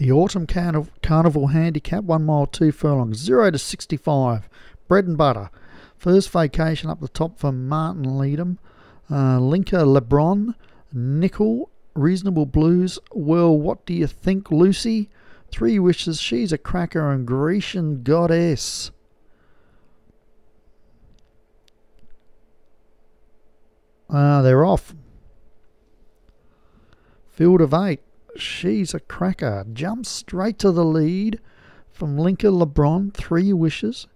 The Autumn Carnival, Handicap, one mile, two furlongs, 0 to 65. Bread and butter. First vacation up the top for Martin Leadham. Uh, Linka LeBron, Nickel, Reasonable Blues. Well, what do you think, Lucy? Three Wishes, She's a Cracker, and Grecian Goddess. Uh, they're off. Field of eight. She's a cracker. Jumps straight to the lead from Linka LeBron. Three wishes.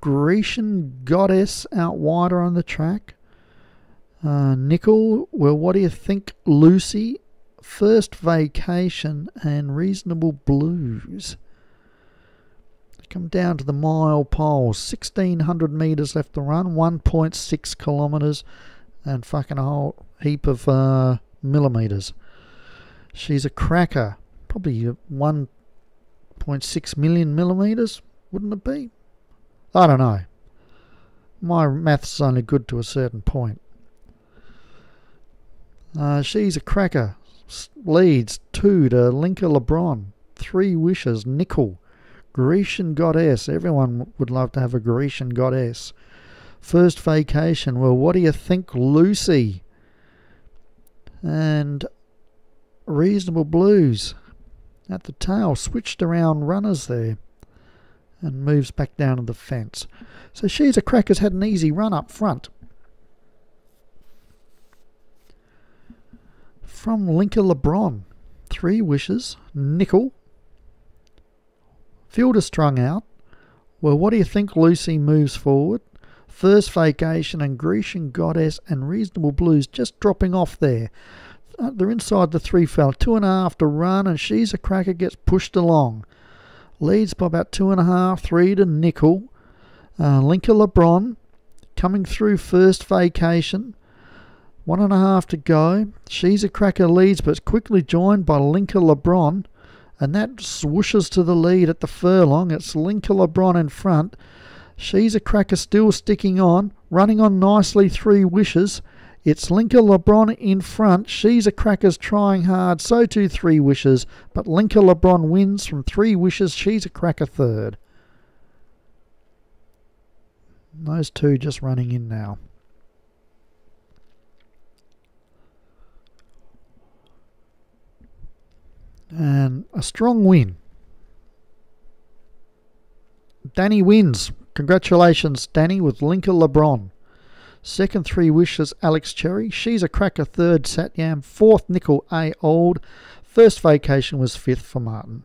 Grecian Goddess out wider on the track. Uh, Nickel, well, what do you think, Lucy? First Vacation and Reasonable Blues. Come down to the mile pole. 1600 metres left to run. 1.6 kilometres and fucking a whole heap of uh, millimetres. She's a cracker. Probably 1.6 million millimetres, wouldn't it be? I don't know. My maths only good to a certain point. Uh, she's a cracker. Leads two to Linka LeBron. Three wishes. Nickel. Grecian goddess. Everyone would love to have a Grecian goddess. First vacation. Well, what do you think, Lucy? And reasonable blues at the tail. Switched around runners there and moves back down to the fence. So she's a cracker's had an easy run up front. From Linka LeBron, three wishes, nickel. Fielder strung out. Well, what do you think Lucy moves forward? First Vacation and Grecian Goddess and Reasonable Blues just dropping off there. Uh, they're inside the three fell. Two and a half to run, and She's a Cracker gets pushed along. Leads by about two and a half, three to Nickel. Uh, Linka LeBron coming through first vacation. One and a half to go. She's a Cracker leads, but quickly joined by Linka LeBron. And that swooshes to the lead at the furlong. It's Linka LeBron in front. She's a Cracker still sticking on, running on nicely, three wishes. It's Linka LeBron in front. She's a Cracker's trying hard. So too Three Wishes. But Linka LeBron wins from Three Wishes. She's a Cracker third. Those two just running in now. And a strong win. Danny wins. Congratulations, Danny, with Linka LeBron. Second three wishes Alex Cherry. She's a cracker third Satyam. Fourth nickel A Old. First vacation was fifth for Martin.